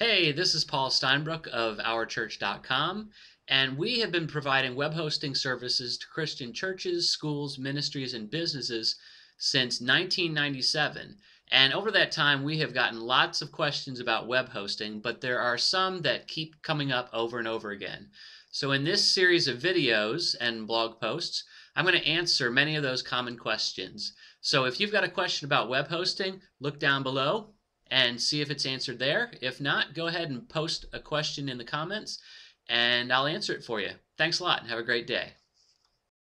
Hey, this is Paul Steinbrueck of OurChurch.com, and we have been providing web hosting services to Christian churches, schools, ministries, and businesses since 1997. And over that time, we have gotten lots of questions about web hosting, but there are some that keep coming up over and over again. So, in this series of videos and blog posts, I'm going to answer many of those common questions. So, if you've got a question about web hosting, look down below and see if it's answered there. If not, go ahead and post a question in the comments and I'll answer it for you. Thanks a lot and have a great day.